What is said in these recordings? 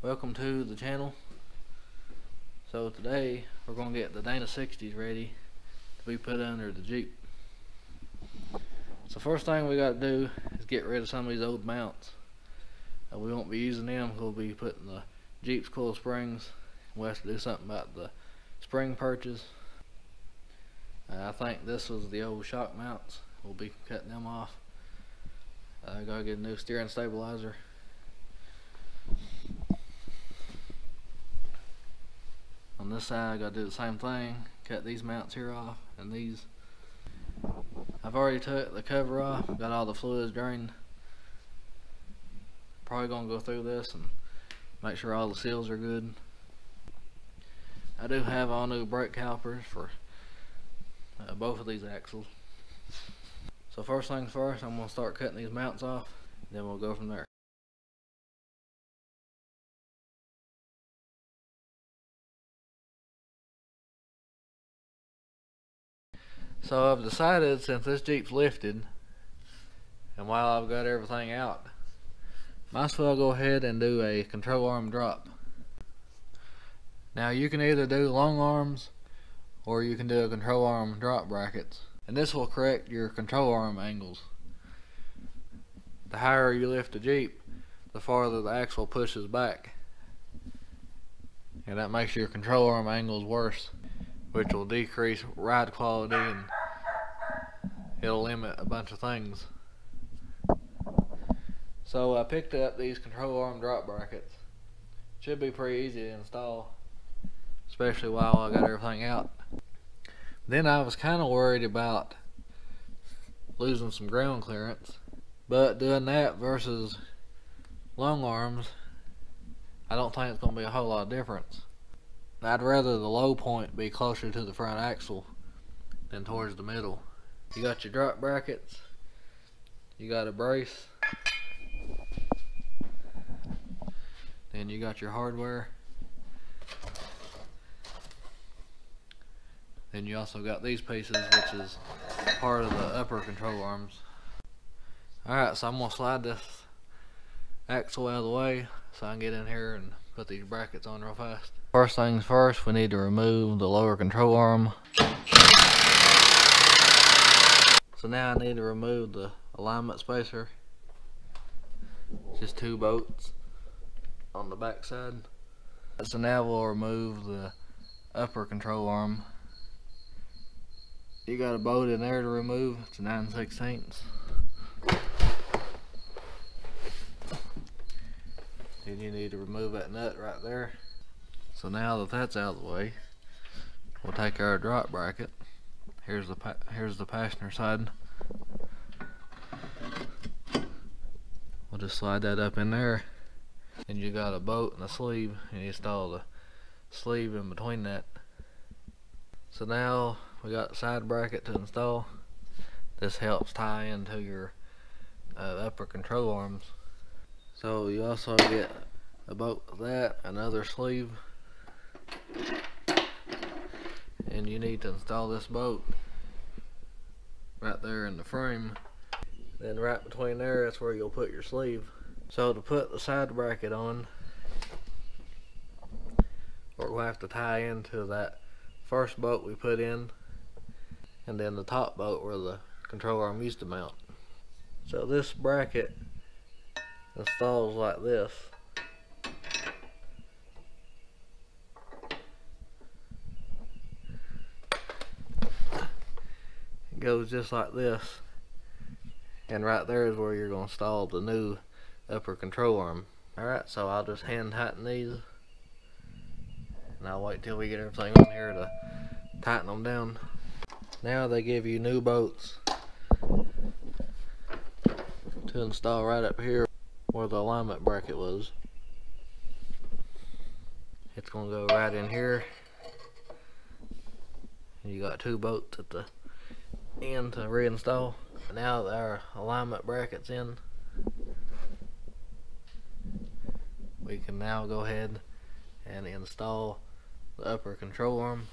welcome to the channel. So today we're going to get the Dana 60s ready to be put under the Jeep. So first thing we got to do is get rid of some of these old mounts. Uh, we won't be using them we'll be putting the Jeep's coil springs. We'll have to do something about the spring perches uh, I think this was the old shock mounts. We'll be cutting them off. I uh, gotta get a new steering stabilizer on this side I gotta do the same thing cut these mounts here off and these. I've already took the cover off got all the fluids drained. Probably gonna go through this and make sure all the seals are good. I do have all new brake calipers for uh, both of these axles. So first things first I'm gonna start cutting these mounts off then we'll go from there So I've decided since this Jeep's lifted and while I've got everything out might as well go ahead and do a control arm drop. Now you can either do long arms or you can do a control arm drop brackets and this will correct your control arm angles. The higher you lift the Jeep the farther the axle pushes back and that makes your control arm angles worse which will decrease ride quality and it'll limit a bunch of things. So I picked up these control arm drop brackets. Should be pretty easy to install, especially while I got everything out. Then I was kind of worried about losing some ground clearance, but doing that versus long arms, I don't think it's going to be a whole lot of difference. I'd rather the low point be closer to the front axle than towards the middle. You got your drop brackets, you got a brace, then you got your hardware, then you also got these pieces which is part of the upper control arms. Alright, so I'm going to slide this axle out of the way so I can get in here and put these brackets on real fast. First things first, we need to remove the lower control arm. So now I need to remove the alignment spacer. Just two bolts on the back side. So now we'll remove the upper control arm. You got a bolt in there to remove, it's a 9 16 Then you need to remove that nut right there. So now that that's out of the way, we'll take our drop bracket. Here's the here's the passenger side. We'll just slide that up in there. And you got a bolt and a sleeve, and you install the sleeve in between that. So now we got side bracket to install. This helps tie into your uh, upper control arms. So you also get a bolt of that, another sleeve, and you need to install this bolt right there in the frame. Then right between there that's where you'll put your sleeve. So to put the side bracket on we'll have to tie into that first bolt we put in and then the top bolt where the control arm used to mount. So this bracket installs like this goes just like this. And right there is where you're going to install the new upper control arm. Alright so I'll just hand tighten these. And I'll wait till we get everything on here to tighten them down. Now they give you new bolts to install right up here where the alignment bracket was. It's going to go right in here. You got two bolts at the in to reinstall. Now that our alignment bracket's in. We can now go ahead and install the upper control arm.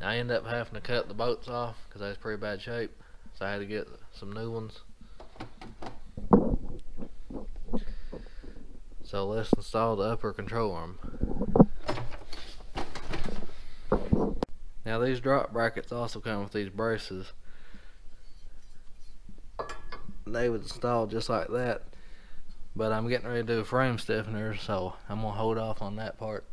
I end up having to cut the bolts off because that's pretty bad shape. So I had to get some new ones. So let's install the upper control arm. Now these drop brackets also come with these braces. They would install just like that. But I'm getting ready to do a frame stiffener, so I'm gonna hold off on that part.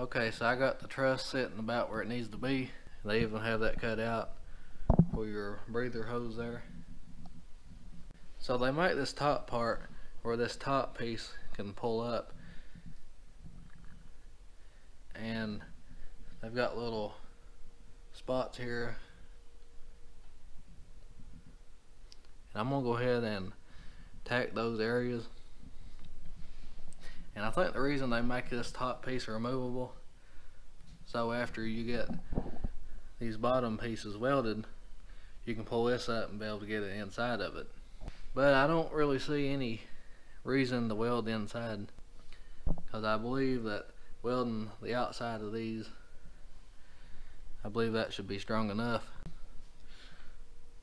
Okay, so I got the truss sitting about where it needs to be. They even have that cut out for your breather hose there. So they make this top part where this top piece can pull up and they've got little spots here and I'm gonna go ahead and tack those areas and I think the reason they make this top piece removable, so after you get these bottom pieces welded, you can pull this up and be able to get it inside of it. But I don't really see any reason to weld inside because I believe that welding the outside of these I believe that should be strong enough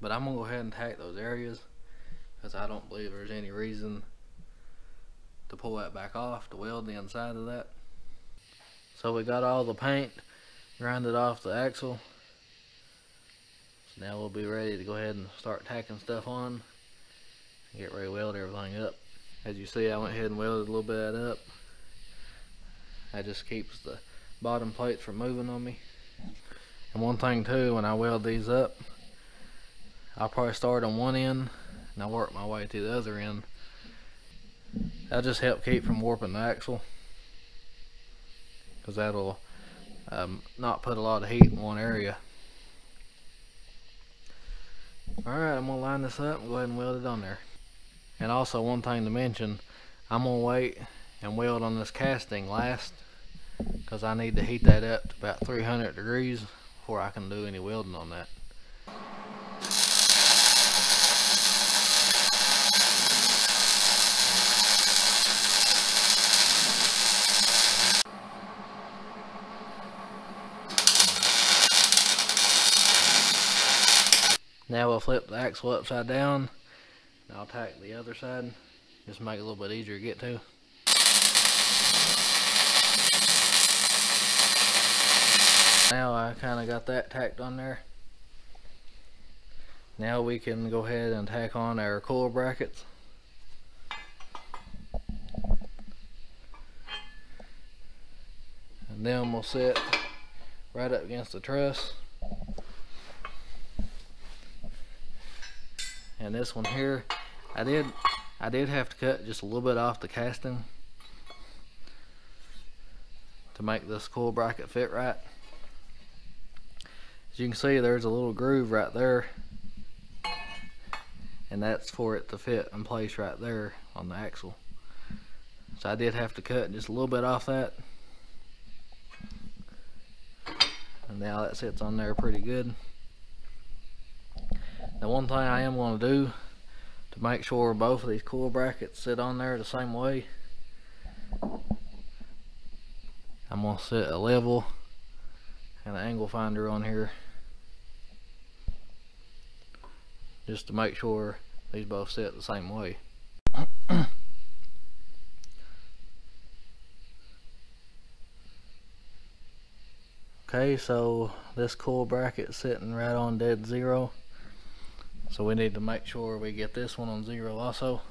but I'm gonna go ahead and tack those areas because I don't believe there's any reason to pull that back off to weld the inside of that. So we got all the paint grinded off the axle. So now we'll be ready to go ahead and start tacking stuff on get ready to weld everything up. As you see I went ahead and welded a little bit of that up. That just keeps the bottom plates from moving on me. And one thing too, when I weld these up, I'll probably start on one end and I'll work my way to the other end That'll just help keep from warping the axle. Because that'll um, not put a lot of heat in one area. Alright, I'm going to line this up and go ahead and weld it on there. And also one thing to mention, I'm going to wait and weld on this casting last because I need to heat that up to about 300 degrees before I can do any welding on that. Now we'll flip the axle upside down. And I'll tack the other side. Just make it a little bit easier to get to. Now I kind of got that tacked on there. Now we can go ahead and tack on our coil brackets. And then we'll sit right up against the truss. And this one here I did I did have to cut just a little bit off the casting to make this coil bracket fit right. As you can see there's a little groove right there. And that's for it to fit in place right there on the axle. So I did have to cut just a little bit off that. And now that sits on there pretty good the one thing I am going to do to make sure both of these coil brackets sit on there the same way, I'm going to set a level and an angle finder on here just to make sure these both sit the same way. okay, so this coil bracket sitting right on dead zero. So we need to make sure we get this one on zero also.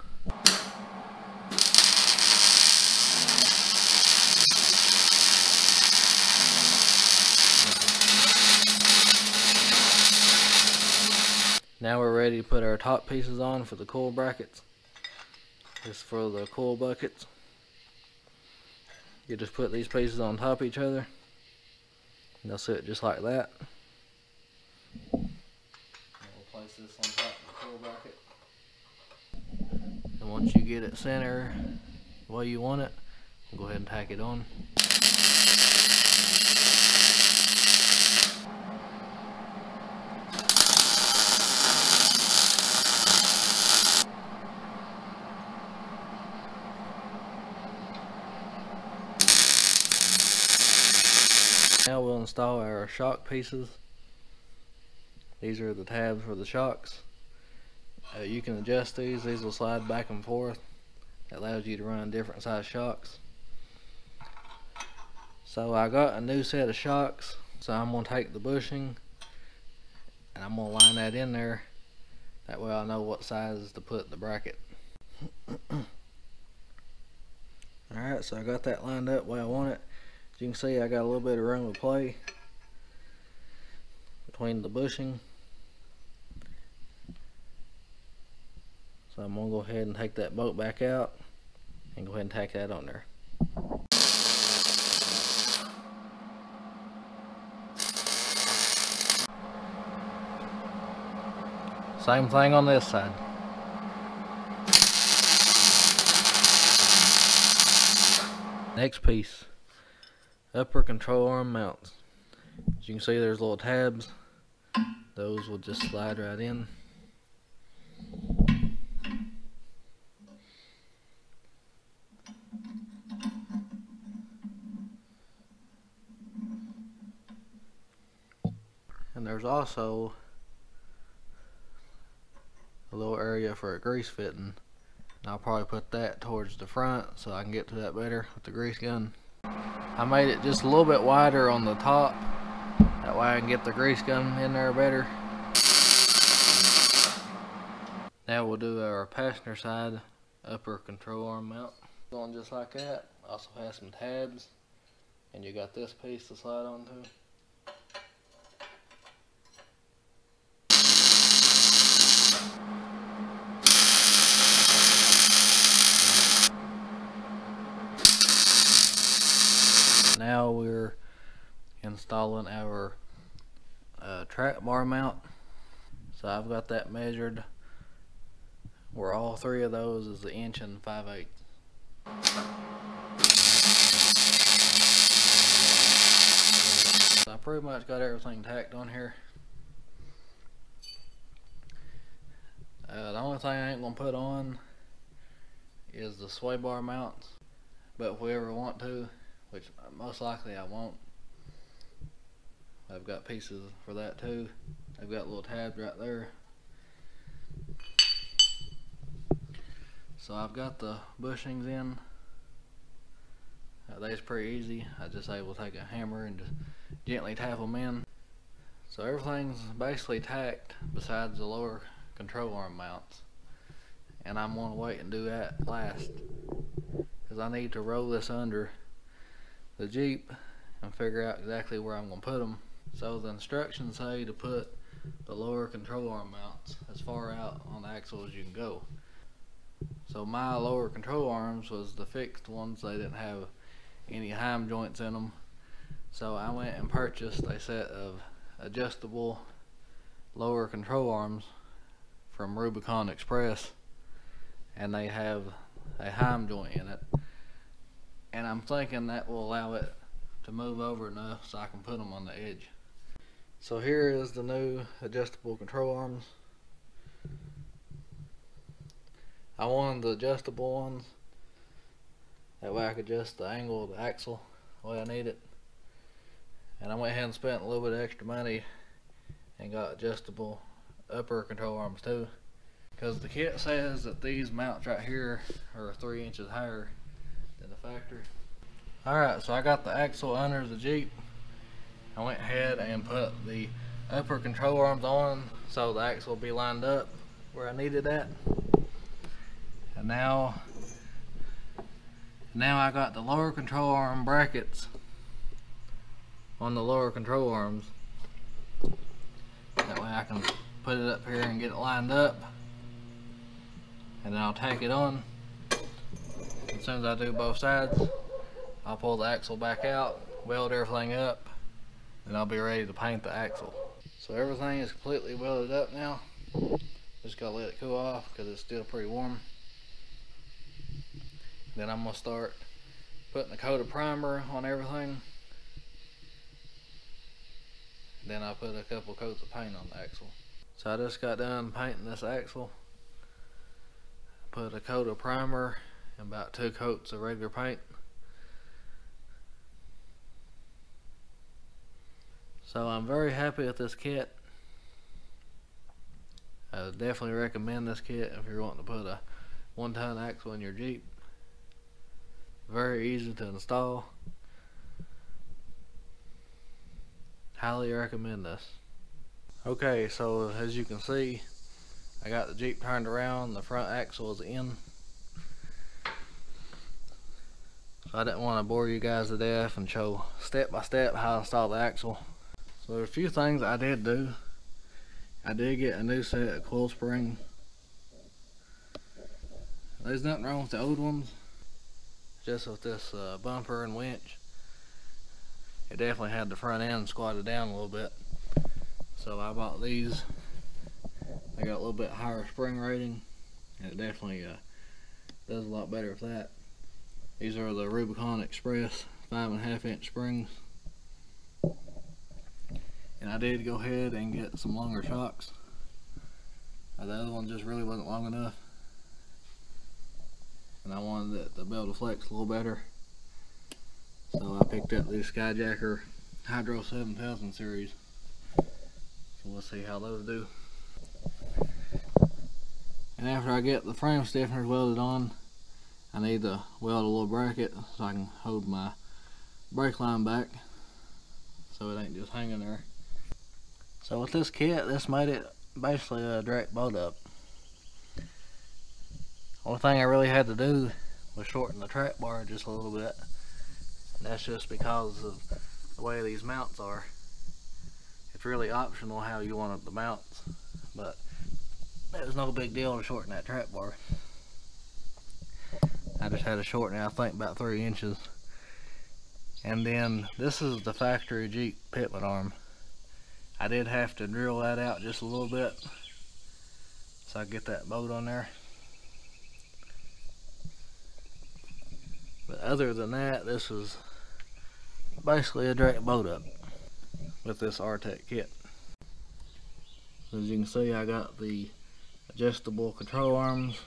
Now we're ready to put our top pieces on for the coil brackets. This for the coil buckets. You just put these pieces on top of each other. And they'll sit just like that this on top axle bracket. And once you get it center the way you want it, go ahead and tack it on. Now we'll install our shock pieces. These are the tabs for the shocks. Uh, you can adjust these. These will slide back and forth. That allows you to run different size shocks. So I got a new set of shocks. So I'm going to take the bushing and I'm going to line that in there. That way I know what size to put in the bracket. Alright, so I got that lined up where I want it. As you can see, I got a little bit of room to play between the bushing. So I'm going to go ahead and take that bolt back out and go ahead and tack that on there. Same thing on this side. Next piece upper control arm mounts. As you can see there's little tabs. Those will just slide right in. And there's also a little area for a grease fitting. And I'll probably put that towards the front so I can get to that better with the grease gun. I made it just a little bit wider on the top. That way I can get the grease gun in there better. Now we'll do our passenger side upper control arm mount. Going just like that. Also has some tabs. And you got this piece to slide onto. Now we're installing our uh, track bar mount so I've got that measured where all three of those is the inch and 5 eighths. So I pretty much got everything tacked on here uh, the only thing I ain't gonna put on is the sway bar mounts but if we ever want to which most likely I won't. I've got pieces for that too. I've got little tabs right there. So I've got the bushings in. Uh, that's pretty easy. I just able to take a hammer and just gently tap them in. So everything's basically tacked besides the lower control arm mounts. And I'm going to wait and do that last. Because I need to roll this under the Jeep and figure out exactly where I'm going to put them. So the instructions say to put the lower control arm mounts as far out on the axle as you can go. So my lower control arms was the fixed ones. They didn't have any heim joints in them. So I went and purchased a set of adjustable lower control arms from Rubicon Express and they have a heim joint in it and I'm thinking that will allow it to move over enough so I can put them on the edge. So here is the new adjustable control arms. I wanted the adjustable ones. That way I could adjust the angle of the axle the way I need it. And I went ahead and spent a little bit of extra money and got adjustable upper control arms too. Because the kit says that these mounts right here are three inches higher than the factory. Alright, so I got the axle under the Jeep. I went ahead and put the upper control arms on so the axle will be lined up where I needed that. And now, now I got the lower control arm brackets on the lower control arms. That way I can put it up here and get it lined up. And then I'll tack it on. As soon as I do both sides, I'll pull the axle back out, weld everything up, and I'll be ready to paint the axle. So everything is completely welded up now. Just gotta let it cool off because it's still pretty warm. Then I'm gonna start putting a coat of primer on everything. Then I put a couple coats of paint on the axle. So I just got done painting this axle. Put a coat of primer and about two coats of regular paint. So I'm very happy with this kit. I would definitely recommend this kit if you're wanting to put a one ton axle in your Jeep. Very easy to install. Highly recommend this. Okay, so as you can see, I got the Jeep turned around, the front axle is in. So I didn't want to bore you guys to death and show step by step how to install the axle. So there are a few things I did do. I did get a new set of coil springs. There's nothing wrong with the old ones. Just with this uh, bumper and winch. It definitely had the front end squatted down a little bit. So I bought these. They got a little bit higher spring rating. And it definitely uh, does a lot better with that. These are the Rubicon Express five and a half inch springs. And I did go ahead and get some longer shocks. The other one just really wasn't long enough and I wanted it to to flex a little better. So I picked up the Skyjacker Hydro 7000 series. We'll see how those do. And after I get the frame stiffeners welded on, I need to weld a little bracket so I can hold my brake line back so it ain't just hanging there. So with this kit, this made it basically a direct bolt up. Only thing I really had to do was shorten the track bar just a little bit. And that's just because of the way these mounts are. It's really optional how you want the mounts, but it was no big deal to shorten that track bar. I just had to shorten it, I think about three inches. And then this is the factory Jeep pitman arm. I did have to drill that out just a little bit so I get that bolt on there. But other than that, this is basically a direct bolt up with this Artec kit. As you can see, I got the adjustable control arms,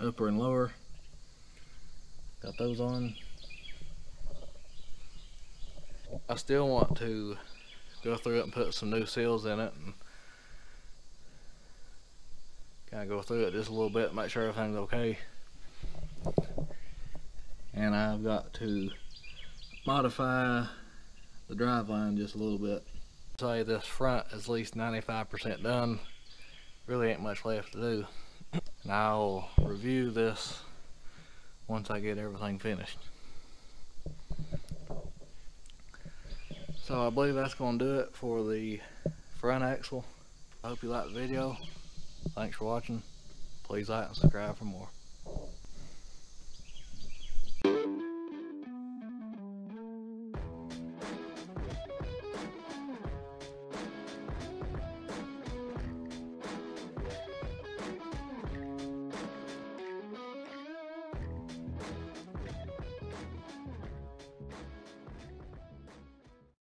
upper and lower. Got those on. I still want to go through it and put some new seals in it and kind of go through it just a little bit, make sure everything's okay and I've got to modify the drive line just a little bit. Say this front is at least 95% done. Really ain't much left to do. And I'll review this once I get everything finished. So I believe that's going to do it for the front axle. I hope you liked the video. Thanks for watching. Please like and subscribe for more.